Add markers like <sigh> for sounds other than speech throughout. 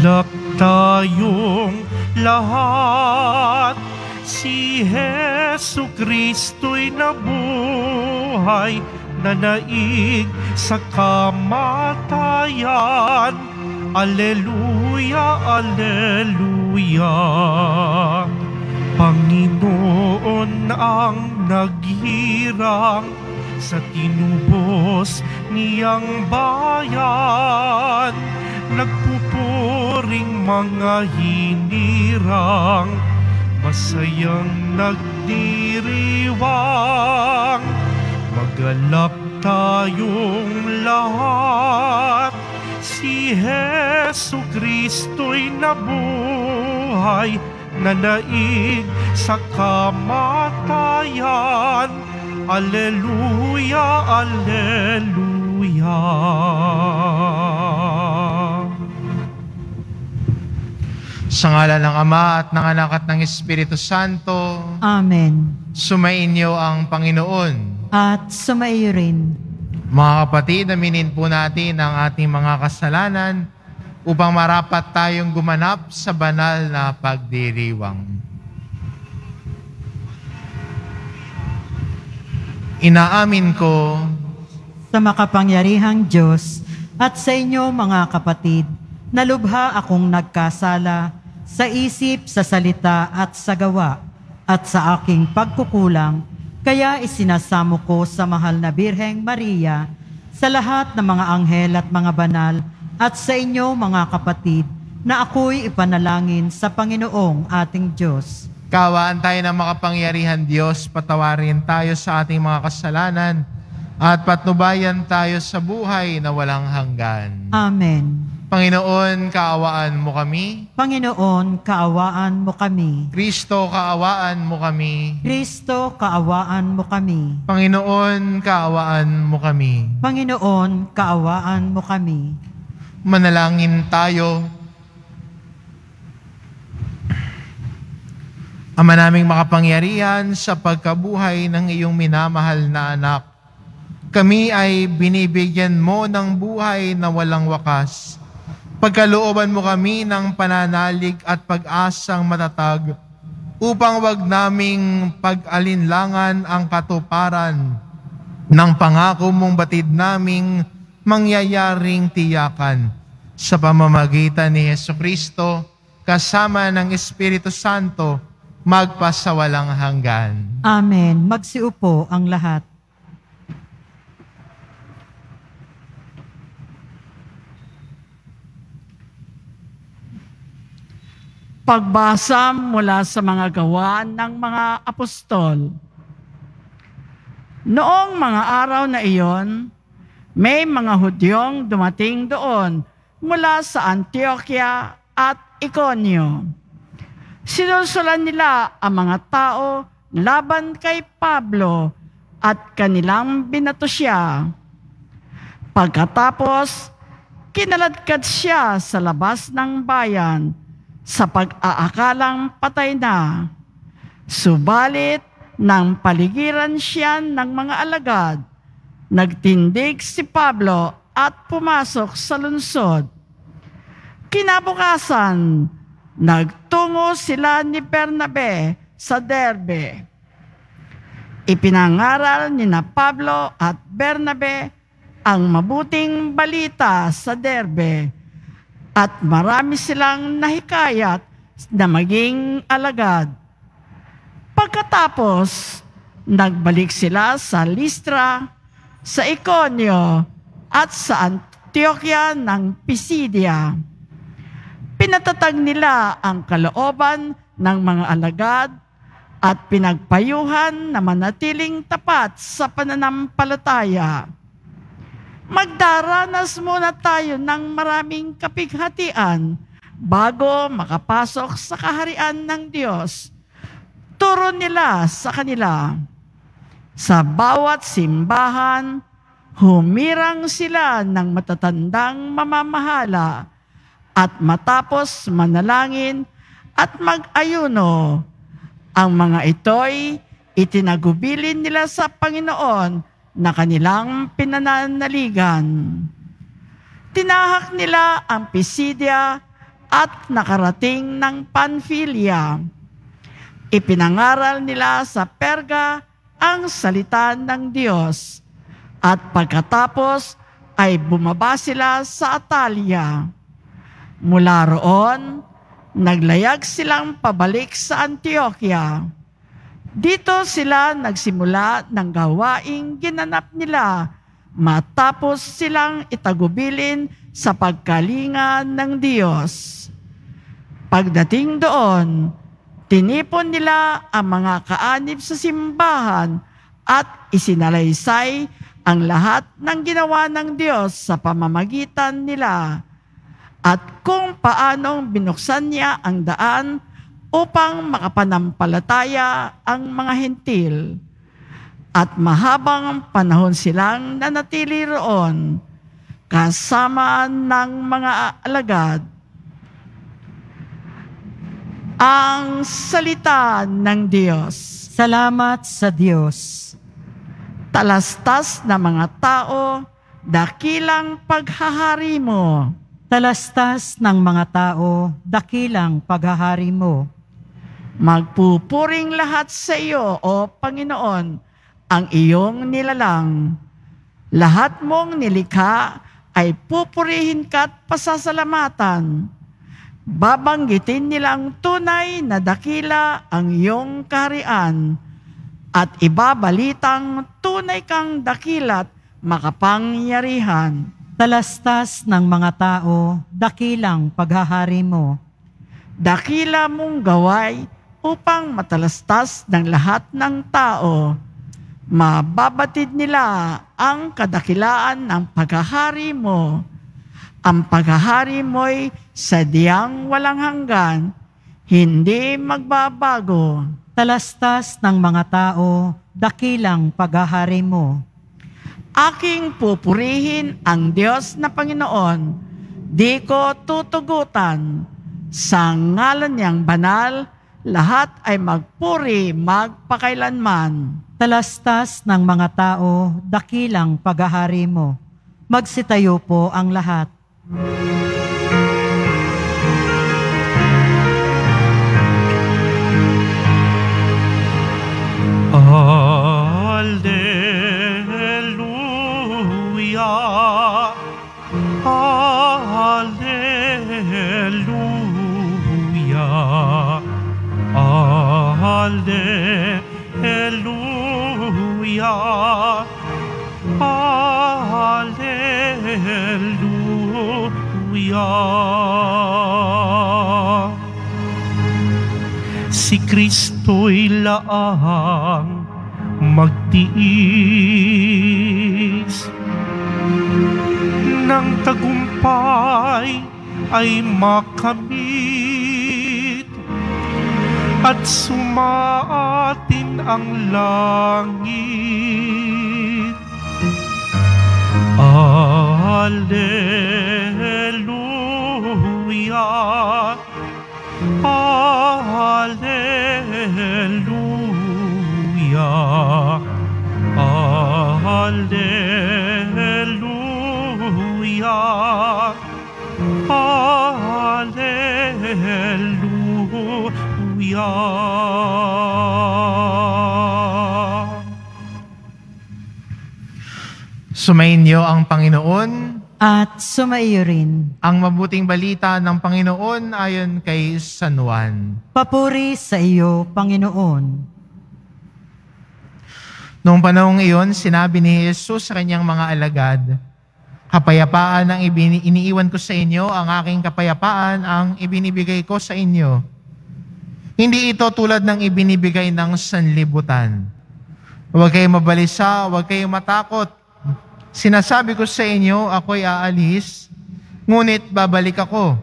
Magalak tayong lahat. Si Heso Kristo'y nabuhay Nanaig sa kamatayan. Aleluya, Aleluya. Panginoon ang naghirang sa tinubos niyang bayan Nagpupuring mga hinirang Masayang nagdiriwang Magalap tayong lahat Si Heso Kristo'y nabuhay Nanaig sa kamatayan Aleluya, Aleluya. Sa ngala ng Ama at ng Anak at ng Espiritu Santo, Amen. sumainyo ang Panginoon. At sumaiyo rin. Mga kapatid, aminin po natin ang ating mga kasalanan upang marapat tayong gumanap sa banal na pagdiriwang. Inaamin ko Sa makapangyarihang Diyos at sa inyo mga kapatid, nalubha akong nagkasala sa isip, sa salita at sa gawa at sa aking pagkukulang, kaya isinasamo ko sa mahal na Birheng Maria, sa lahat ng mga anghel at mga banal, at sa inyo mga kapatid, na ako'y ipanalangin sa Panginoong ating Diyos. Kawaan tayo ng makapangyarihan Diyos, patawarin tayo sa ating mga kasalanan, at patnubayan tayo sa buhay na walang hanggan. Amen. Panginoon, kaawaan mo kami. Panginoon, kaawaan mo kami. Kristo, kaawaan mo kami. Kristo, kaawaan mo kami. Panginoon, kaawaan mo kami. Panginoon, kaawaan mo kami. Manalangin tayo. Ama naming makapangyarihan sa pagkabuhay ng iyong minamahal na anak, kami ay binibigyan mo ng buhay na walang wakas. Pagkalooban mo kami ng pananalig at pag-asang matatag upang wag naming pag-alinlangan ang katuparan ng pangako mong batid naming mangyayaring tiyakan sa pamamagitan ni Yesu Kristo kasama ng Espiritu Santo magpasawalang hanggan. Amen. Magsiupo ang lahat. Pagbasa mula sa mga gawa ng mga apostol. Noong mga araw na iyon, may mga Hudyong dumating doon mula sa Antioquia at Iconio. Sinulsulan nila ang mga tao laban kay Pablo at kanilang binato siya. Pagkatapos, kinaladkad siya sa labas ng bayan sa pag-aakalang patay na. Subalit, nang paligiran siya ng mga alagad, nagtindig si Pablo at pumasok sa lungsod. Kinabukasan, nagtungo sila ni Bernabe sa Derbe. Ipinangaral ni na Pablo at Bernabe ang mabuting balita sa Derbe at marami silang nahikayat na maging alagad. Pagkatapos, nagbalik sila sa Listra, sa Iconio at sa Antioquia ng Pisidia. Pinatatag nila ang kalooban ng mga alagad at pinagpayuhan na manatiling tapat sa pananampalataya. Magdaranas muna tayo ng maraming kapighatian bago makapasok sa kaharian ng Diyos. Turo nila sa kanila. Sa bawat simbahan, humirang sila ng matatandang mamamahala at matapos manalangin at mag-ayuno. Ang mga ito'y itinagubilin nila sa Panginoon na kanilang pinananaligan. Tinahak nila ang Pisidia at nakarating ng Panfilia. Ipinangaral nila sa Perga ang salita ng Diyos at pagkatapos ay bumaba sila sa Atalia. Mula roon, naglayag silang pabalik sa Antioquia. Dito sila nagsimula ng gawaing ginanap nila matapos silang itagubilin sa pagkalinga ng Diyos. Pagdating doon, tinipon nila ang mga kaanib sa simbahan at isinalaysay ang lahat ng ginawa ng Diyos sa pamamagitan nila at kung paanong binuksan niya ang daan upang makapanampalataya ang mga hentil. At mahabang panahon silang nanatili roon kasama ng mga alagad ang salita ng Diyos. Salamat sa Diyos. Talastas na mga tao, dakilang paghahari mo. Talastas ng mga tao, dakilang paghahari mo. Magpupuring lahat sa iyo, O Panginoon, ang iyong nilalang. Lahat mong nilikha ay pupurihin ka at pasasalamatan. Babanggitin nilang tunay na dakila ang iyong kaharian at ibabalitang tunay kang dakilat makapangyarihan. Talastas ng mga tao, dakilang paghahari mo. Dakila mong gaway upang matalastas ng lahat ng tao. Mababatid nila ang kadakilaan ng paghahari mo. Ang paghahari mo'y sadyang walang hanggan, hindi magbabago. Talastas ng mga tao, dakilang paghahari mo. Aking pupurihin ang Diyos na Panginoon, di ko tutugutan. Sa ngalan niyang banal, lahat ay magpuri magpakailanman. Talastas ng mga tao, dakilang paghahari mo. Magsitayo po ang lahat. Alleluia. Alleluia. Alleluia. Si Kristo'y laang magtiis ng tagumpay ay makamit at sumaatin ang langit. Alleluia. Alleluia. Alleluia. Alleluia. Sumainyo ang Panginoon. At sumaiyo rin. Ang mabuting balita ng Panginoon ayon kay San Juan. Papuri sa iyo, Panginoon. Noong panahong iyon, sinabi ni Jesus sa kanyang mga alagad, Kapayapaan ang ibini- iniiwan ko sa inyo, ang aking kapayapaan ang ibinibigay ko sa inyo. Hindi ito tulad ng ibinibigay ng sanlibutan. Huwag kayong mabalisa, huwag kayong matakot. Sinasabi ko sa inyo, ako'y aalis, ngunit babalik ako.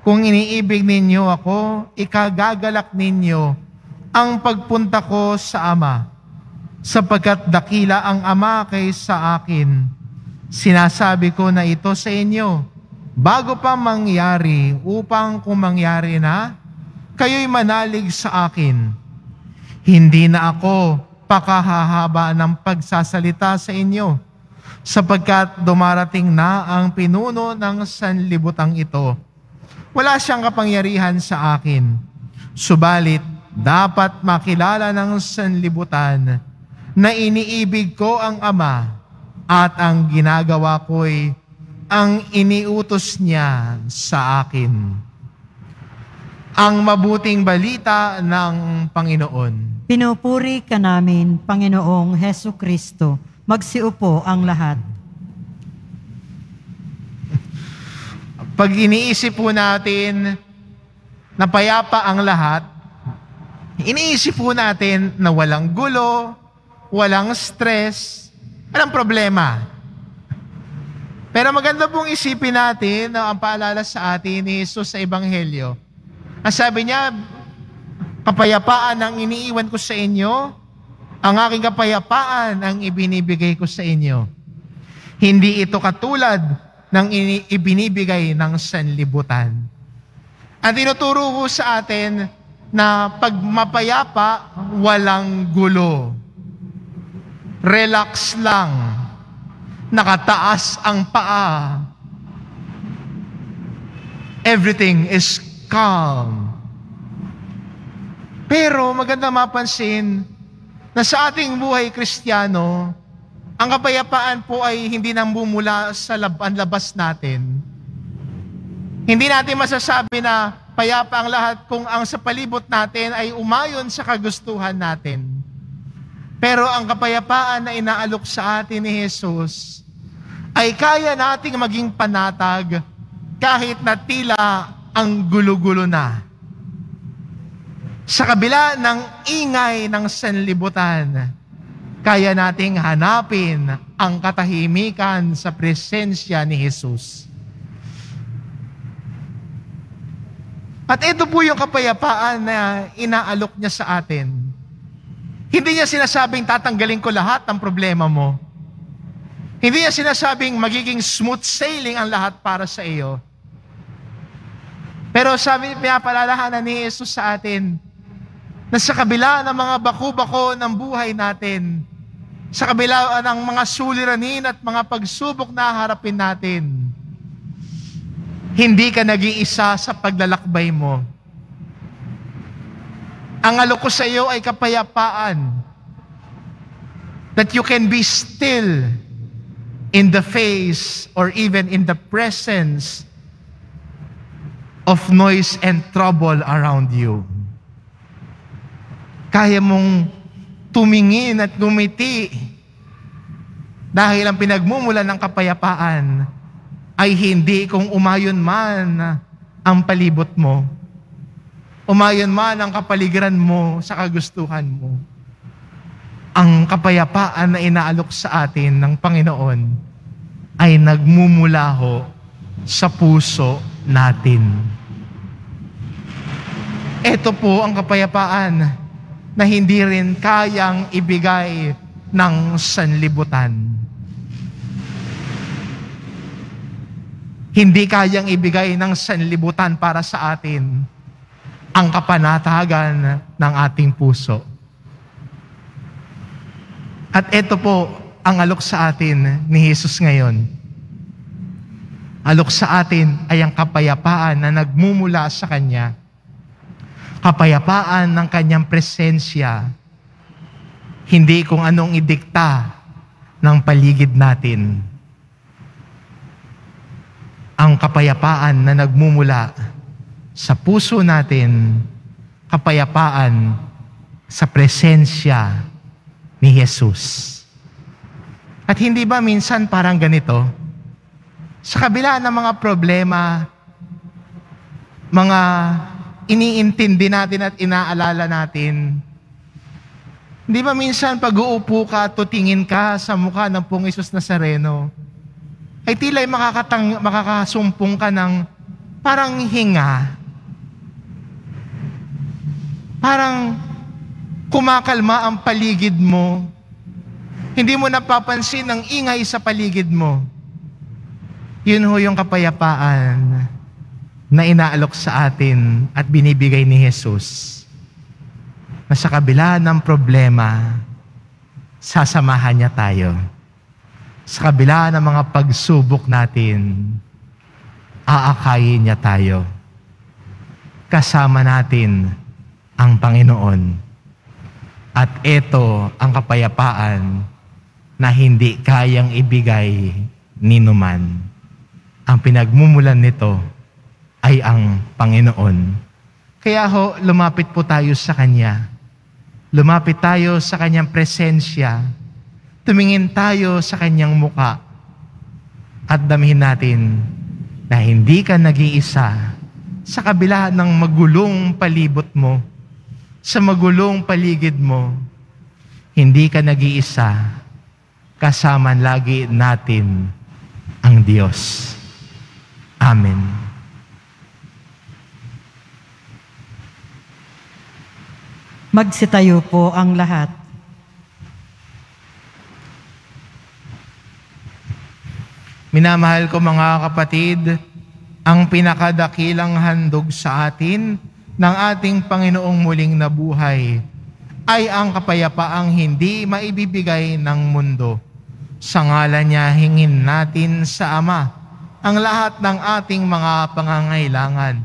Kung iniibig ninyo ako, ikagagalak ninyo ang pagpunta ko sa Ama, sapagkat dakila ang Ama kaysa akin. Sinasabi ko na ito sa inyo, bago pa mangyari, upang kung na, kayo'y manalig sa akin. Hindi na ako pakahahaba ng pagsasalita sa inyo, sapagkat dumarating na ang pinuno ng sanlibutang ito. wala siyang kapangyarihan sa akin. Subalit, dapat makilala ng sanlibutan na iniibig ko ang Ama at ang ginagawa ko'y ang iniutos niya sa akin. Ang mabuting balita ng Panginoon. Pinupuri ka namin, Panginoong Heso Kristo. Magsiupo ang lahat. <laughs> Pag iniisip po natin na payapa ang lahat, iniisip po natin na walang gulo, walang stress, walang problema. Pero maganda pong isipin natin na ang paalala sa atin ni Jesus sa Ebanghelyo. Ang sabi niya, kapayapaan ang iniiwan ko sa inyo, ang aking kapayapaan ang ibinibigay ko sa inyo. Hindi ito katulad ng ini- ibinibigay ng sanlibutan. Ang tinuturo ko sa atin na pag mapayapa, walang gulo. Relax lang. Nakataas ang paa. Everything is calm. Pero maganda mapansin na sa ating buhay kristyano, ang kapayapaan po ay hindi namumula sa lab- ang labas natin. Hindi natin masasabi na payapa ang lahat kung ang sa palibot natin ay umayon sa kagustuhan natin. Pero ang kapayapaan na inaalok sa atin ni Jesus ay kaya nating maging panatag kahit na tila ang gulo-gulo na. Sa kabila ng ingay ng sanlibutan, kaya nating hanapin ang katahimikan sa presensya ni Jesus. At ito po yung kapayapaan na inaalok niya sa atin. Hindi niya sinasabing tatanggalin ko lahat ng problema mo. Hindi niya sinasabing magiging smooth sailing ang lahat para sa iyo. Pero sabi, pinapalalahanan ni Jesus sa atin na sa kabila ng mga baku-bako ng buhay natin, sa kabila ng mga suliranin at mga pagsubok na harapin natin, hindi ka nag-iisa sa paglalakbay mo. Ang alok ko sa iyo ay kapayapaan that you can be still in the face or even in the presence of noise and trouble around you. Kaya mong tumingin at gumiti dahil ang pinagmumulan ng kapayapaan ay hindi kung umayon man ang palibot mo. Umayon man ang kapaligiran mo sa kagustuhan mo. Ang kapayapaan na inaalok sa atin ng Panginoon ay nagmumulaho sa puso natin. Ito po ang kapayapaan na hindi rin kayang ibigay ng sanlibutan. Hindi kayang ibigay ng sanlibutan para sa atin ang kapanatagan ng ating puso. At ito po ang alok sa atin ni Jesus ngayon. Alok sa atin ay ang kapayapaan na nagmumula sa Kanya. Kapayapaan ng Kanyang presensya. Hindi kung anong idikta ng paligid natin ang kapayapaan na nagmumula sa puso natin, kapayapaan sa presensya ni Jesus. At hindi ba minsan parang ganito? Sa kabila ng mga problema, mga iniintindi natin at inaalala natin, hindi ba minsan pag uupo ka, tutingin ka sa mukha ng Pong Isus Nazareno, ay tila'y makakatang, makakasumpong ka ng parang hinga. Parang kumakalma ang paligid mo. Hindi mo napapansin ang ingay sa paligid mo. Yun ho yung kapayapaan na inaalok sa atin at binibigay ni Jesus. Na sa kabila ng problema, sasamahan niya tayo sa kabila ng mga pagsubok natin, aakayin niya tayo. kasama natin ang Panginoon. At ito ang kapayapaan na hindi kayang ibigay ni numan. Ang pinagmumulan nito ay ang Panginoon. Kaya ho, lumapit po tayo sa Kanya. Lumapit tayo sa Kanyang presensya. Tumingin tayo sa Kanyang muka. At damihin natin na hindi ka nag-iisa sa kabila ng magulong palibot mo, sa magulong paligid mo, hindi ka nag-iisa, kasama lagi natin ang Diyos. Amen. Magsitayo po ang lahat. Minamahal ko mga kapatid, ang pinakadakilang handog sa atin ng ating Panginoong muling nabuhay ay ang kapayapaang hindi maibibigay ng mundo. Sa ngalan niya hingin natin sa Ama ang lahat ng ating mga pangangailangan.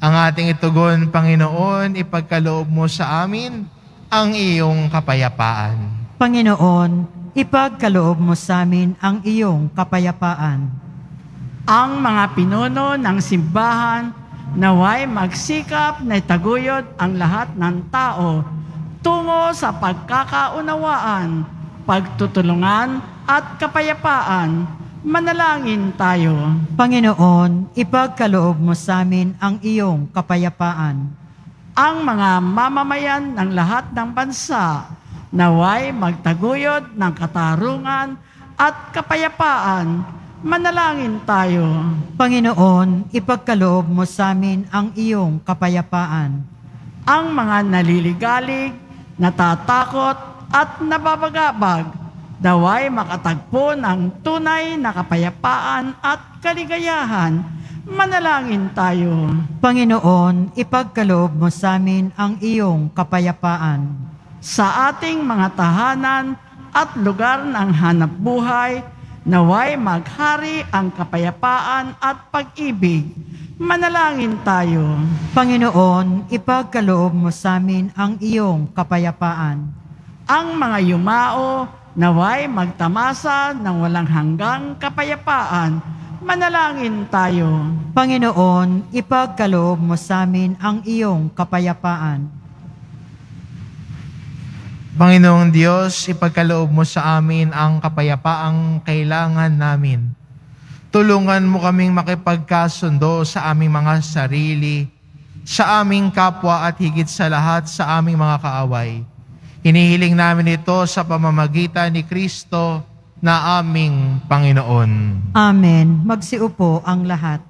Ang ating itugon, Panginoon, ipagkaloob mo sa amin ang iyong kapayapaan. Panginoon, ipagkaloob mo sa amin ang iyong kapayapaan. Ang mga pinuno ng simbahan naway magsikap na itaguyod ang lahat ng tao tungo sa pagkakaunawaan, pagtutulungan at kapayapaan. Manalangin tayo. Panginoon, ipagkaloob mo sa amin ang iyong kapayapaan. Ang mga mamamayan ng lahat ng bansa naway magtaguyod ng katarungan at kapayapaan. Manalangin tayo. Panginoon, ipagkaloob mo sa amin ang iyong kapayapaan. Ang mga naliligalig, natatakot at nababagabag daway makatagpo ng tunay na kapayapaan at kaligayahan. Manalangin tayo. Panginoon, ipagkaloob mo sa amin ang iyong kapayapaan. Sa ating mga tahanan at lugar ng hanap buhay, naway maghari ang kapayapaan at pag-ibig. Manalangin tayo. Panginoon, ipagkaloob mo sa amin ang iyong kapayapaan. Ang mga yumao, naway magtamasa ng walang hanggang kapayapaan. Manalangin tayo. Panginoon, ipagkaloob mo sa amin ang iyong kapayapaan. Panginoong Diyos, ipagkaloob mo sa amin ang kapayapaang kailangan namin. Tulungan mo kaming makipagkasundo sa aming mga sarili, sa aming kapwa at higit sa lahat sa aming mga kaaway. Hinihiling namin ito sa pamamagitan ni Kristo na aming Panginoon. Amen. Magsiupo ang lahat.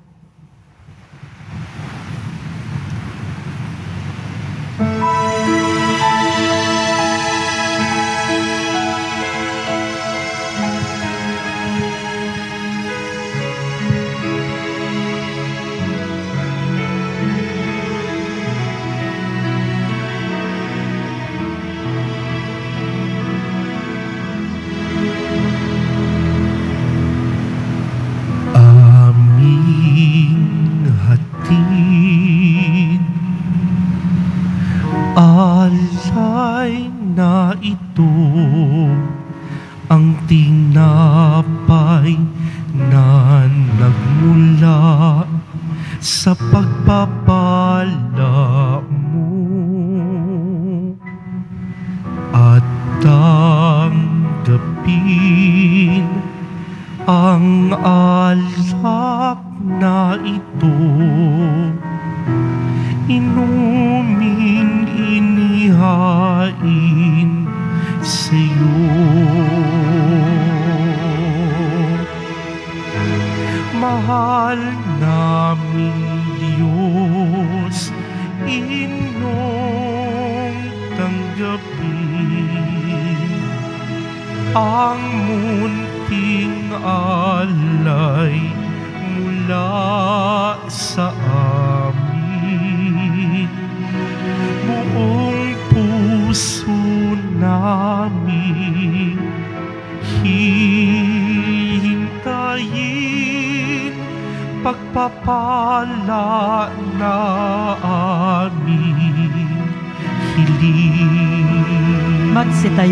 Sa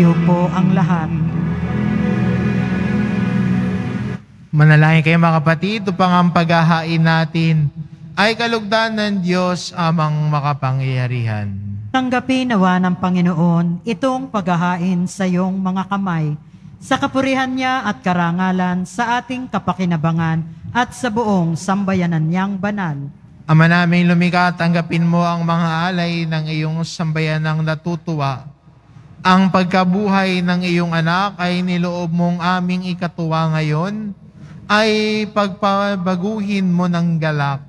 Magsitayo po ang lahat. Manalangin kayo mga kapatid upang ang paghahain natin ay kalugdan ng Diyos amang makapangyarihan. Tanggapin nawa ng Panginoon itong paghahain sa iyong mga kamay, sa kapurihan niya at karangalan sa ating kapakinabangan at sa buong sambayanan niyang banal. Ama naming lumika, tanggapin mo ang mga alay ng iyong sambayanang natutuwa. Ang pagkabuhay ng iyong anak ay niloob mong aming ikatuwa ngayon, ay pagpabaguhin mo ng galak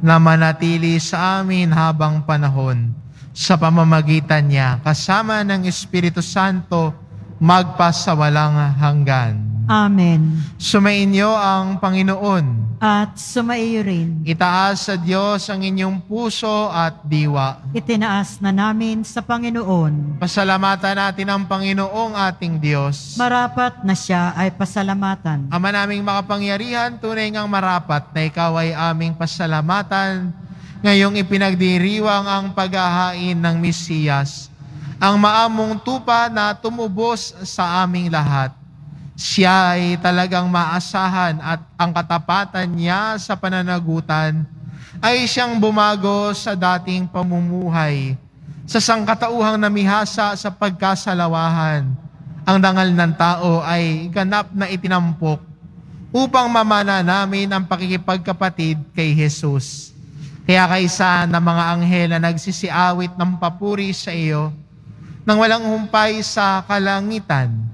na manatili sa amin habang panahon sa pamamagitan niya kasama ng Espiritu Santo magpasawalang hanggan. Amen. Sumainyo ang Panginoon. At sumaiyo rin, Itaas sa Diyos ang inyong puso at diwa. itinaas na namin sa Panginoon. Pasalamatan natin ang Panginoong ating Diyos. Marapat na siya ay pasalamatan. Ama naming makapangyarihan, tunay ngang marapat na ikaw ay aming pasalamatan ngayong ipinagdiriwang ang paghahain ng Mesiyas, ang maamong tupa na tumubos sa aming lahat. Siya ay talagang maasahan at ang katapatan niya sa pananagutan ay siyang bumago sa dating pamumuhay, sa sangkatauhang namihasa sa pagkasalawahan. Ang dangal ng tao ay ganap na itinampok upang mamana namin ang pakikipagkapatid kay Jesus. Kaya kaysa ng mga anghel na nagsisiawit ng papuri sa iyo, nang walang humpay sa kalangitan,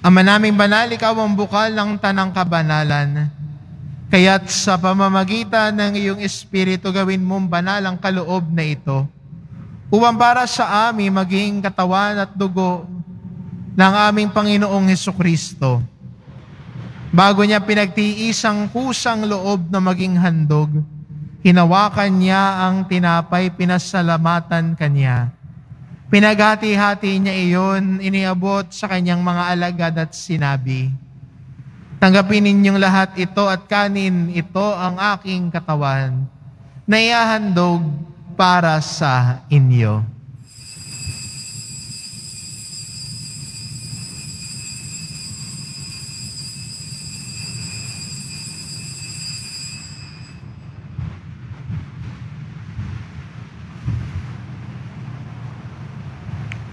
Ama naming banal, ikaw ang bukal ng tanang kabanalan. Kaya't sa pamamagitan ng iyong Espiritu gawin mong banal ang kaloob na ito. Upang para sa amin maging katawan at dugo ng aming Panginoong Heso Kristo. Bago niya pinagtiis ang kusang loob na maging handog, hinawakan niya ang tinapay, pinasalamatan kanya. Pinaghati-hati niya iyon, iniabot sa kanyang mga alagad at sinabi, Tanggapin ninyong lahat ito at kanin, ito ang aking katawan, na iahandog para sa inyo.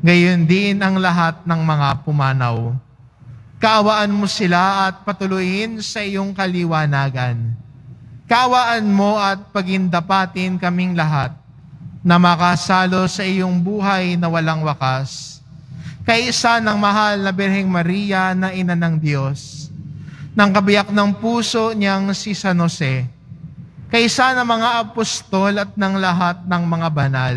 Gayon din ang lahat ng mga pumanaw. Kaawaan mo sila at patuloyin sa iyong kaliwanagan. Kaawaan mo at pagindapatin kaming lahat na makasalo sa iyong buhay na walang wakas. Kaisa ng mahal na Birheng Maria na ina ng Diyos, ng kabiyak ng puso niyang si San Jose, kaysa ng mga apostol at ng lahat ng mga banal,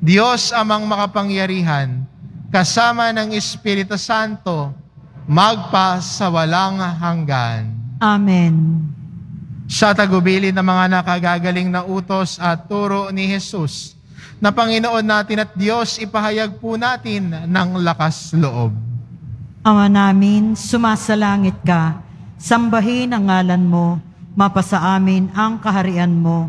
Diyos amang makapangyarihan, kasama ng Espiritu Santo, magpa sa walang hanggan. Amen. Sa tagubilin ng mga nakagagaling na utos at turo ni Jesus, na Panginoon natin at Diyos, ipahayag po natin ng lakas loob. Ama namin, sumasalangit ka, sambahin ang ngalan mo, mapasa amin ang kaharian mo,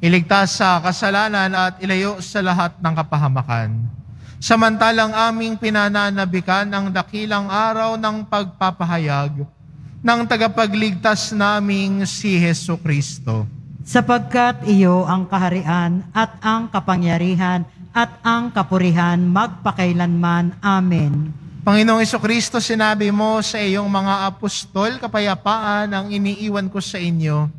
iligtas sa kasalanan at ilayo sa lahat ng kapahamakan. Samantalang aming pinananabikan ang dakilang araw ng pagpapahayag ng tagapagligtas naming si Heso Kristo. Sapagkat iyo ang kaharian at ang kapangyarihan at ang kapurihan magpakailanman. Amen. Panginoong Kristo, sinabi mo sa iyong mga apostol, kapayapaan ang iniiwan ko sa inyo.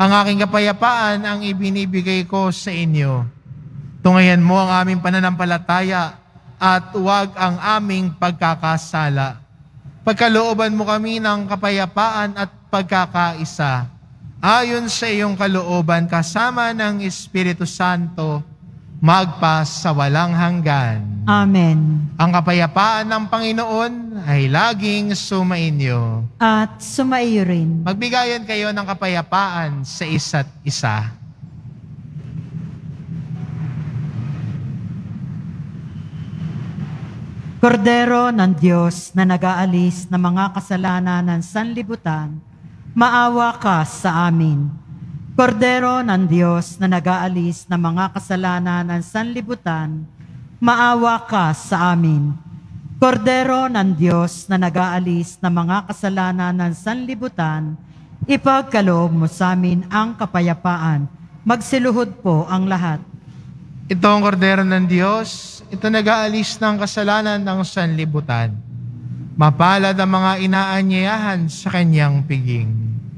Ang aking kapayapaan ang ibinibigay ko sa inyo. Tungayan mo ang aming pananampalataya at huwag ang aming pagkakasala. Pagkalooban mo kami ng kapayapaan at pagkakaisa. Ayon sa iyong kalooban kasama ng Espiritu Santo, magpa sa walang hanggan. Amen. Ang kapayapaan ng Panginoon ay laging sumainyo. At sumaiyo rin. Magbigayan kayo ng kapayapaan sa isa't isa. Kordero ng Diyos na nag-aalis ng mga kasalanan ng sanlibutan, maawa ka sa amin. Kordero ng Diyos na nag-aalis ng mga kasalanan ng sanlibutan, maawa ka sa amin. Kordero ng Diyos na nag-aalis ng mga kasalanan ng sanlibutan, ipagkaloob mo sa amin ang kapayapaan. Magsiluhod po ang lahat. Ito ang kordero ng Diyos, ito nag-aalis ng kasalanan ng sanlibutan. Mapalad ang mga inaanyayahan sa kanyang piging.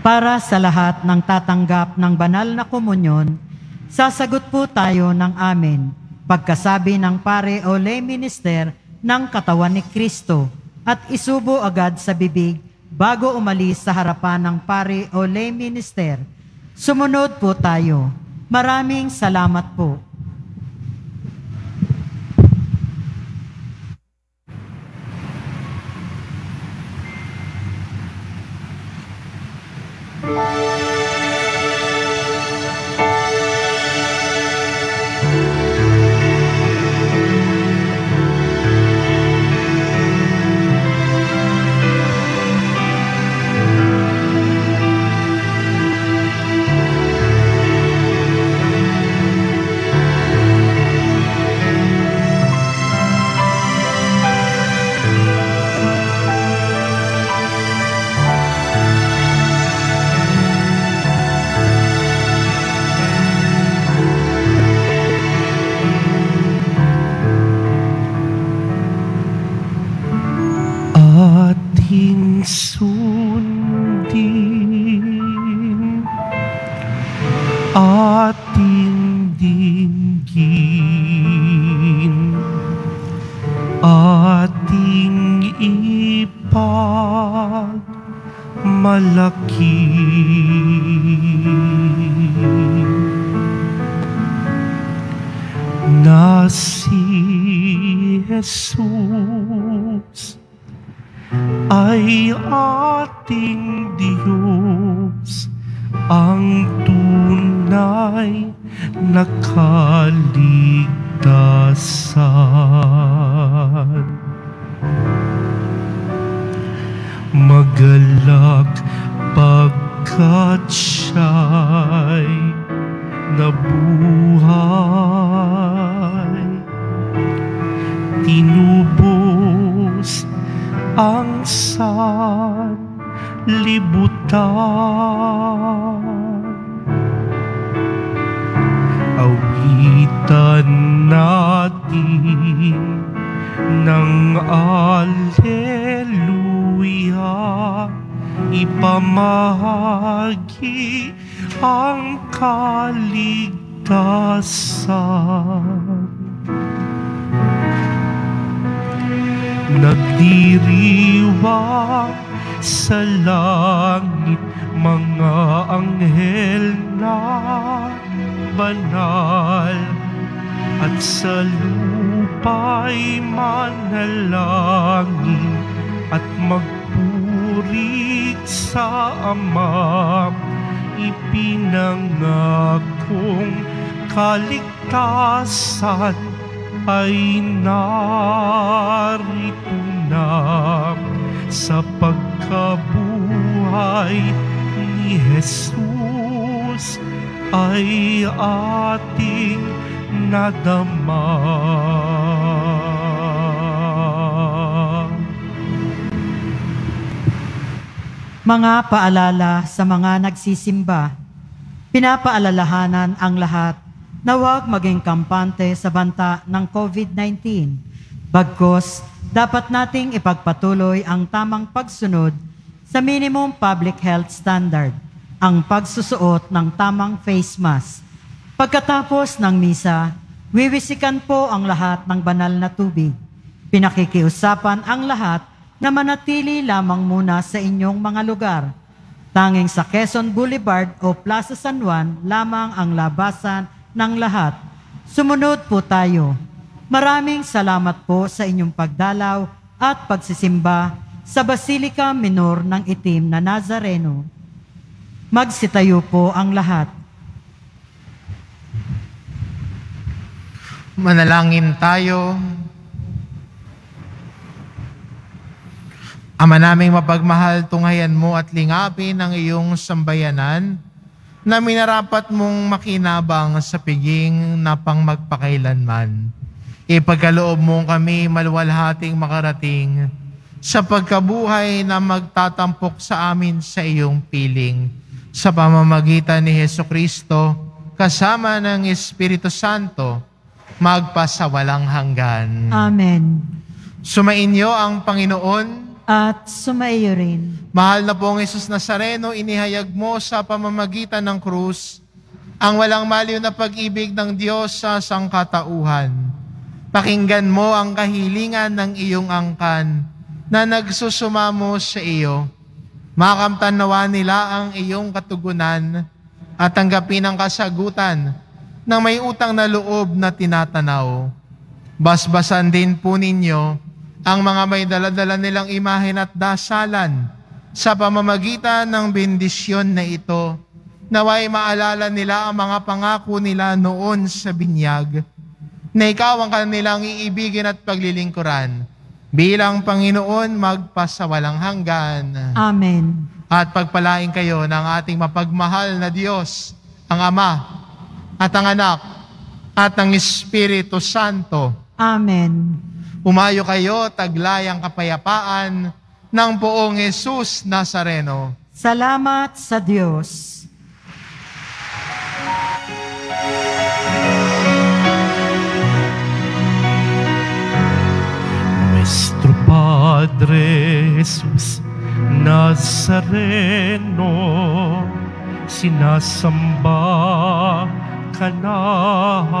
Para sa lahat ng tatanggap ng banal na komunyon, sasagot po tayo ng amen pagkasabi ng pare o lay minister ng katawan ni Kristo at isubo agad sa bibig bago umalis sa harapan ng pare o lay minister. Sumunod po tayo. Maraming salamat po. Ating ipag malaki. Na si Jesus ay ating Diyos ang tunay na kaligtasan. Magalak pagkat siya'y nabuhay. Tinubos ang sanlibutan. Awitan natin ng Alleluia, ipamahagi ang kaligtasan. Nagdiriwang sa langit mga anghel na banal at sa lupa'y manalangin at magpuri sa Ama ipinangakong kaligtasan ay narito na sa pagkabuhay ni Jesus ay ating nadama. Mga paalala sa mga nagsisimba, pinapaalalahanan ang lahat na huwag maging kampante sa banta ng COVID-19. Bagkos, dapat nating ipagpatuloy ang tamang pagsunod sa minimum public health standard, ang pagsusuot ng tamang face mask. Pagkatapos ng misa, wiwisikan po ang lahat ng banal na tubig. Pinakikiusapan ang lahat na manatili lamang muna sa inyong mga lugar. Tanging sa Quezon Boulevard o Plaza San Juan lamang ang labasan ng lahat. Sumunod po tayo. Maraming salamat po sa inyong pagdalaw at pagsisimba sa Basilica Minor ng Itim na Nazareno. Magsitayo po ang lahat. Manalangin tayo. Ama naming mapagmahal, tunghayan mo at lingapin ang iyong sambayanan na minarapat mong makinabang sa piging na pang magpakailanman. Ipagkaloob mo kami maluwalhating makarating sa pagkabuhay na magtatampok sa amin sa iyong piling sa pamamagitan ni Heso Kristo kasama ng Espiritu Santo magpasawalang hanggan. Amen. Sumainyo ang Panginoon. At sumaiyo rin. Mahal na pong Jesus Nazareno, inihayag mo sa pamamagitan ng krus ang walang maliw na pag-ibig ng Diyos sa sangkatauhan. Pakinggan mo ang kahilingan ng iyong angkan na nagsusumamo sa iyo. Makamtan nawa nila ang iyong katugunan at tanggapin ang kasagutan ng may utang na loob na tinatanaw. Basbasan din po ninyo ang mga may daladala nilang imahen at dasalan sa pamamagitan ng bendisyon na ito, naway maalala nila ang mga pangako nila noon sa binyag, na ikaw ang kanilang iibigin at paglilingkuran, bilang Panginoon magpasawalang hanggan. Amen. At pagpalain kayo ng ating mapagmahal na Diyos, ang Ama, at ang Anak, at ang Espiritu Santo. Amen. Umayo kayo, taglayang kapayapaan ng poong Jesus Nazareno. Salamat sa Diyos. Nuestro Padre Jesús, Nazareno, sinasamba ka namin.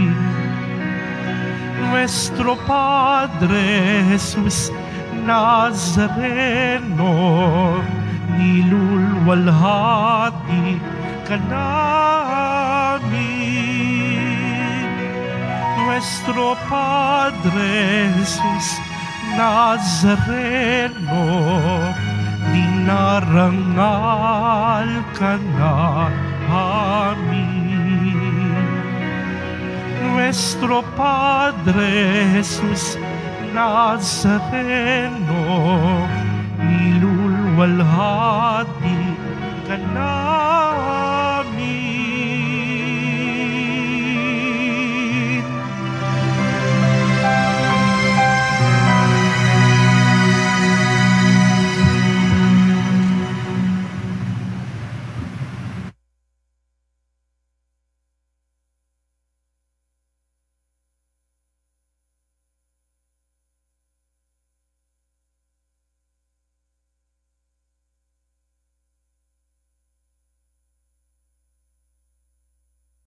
Nuestro Padre Jesus Nazareno, nilulwalhati ka namin. Nuestro Padre Jesus Nazareno, dinarangal ka na amin. Nuestro Padre Jesus Nazareno, nilulwalhati ka na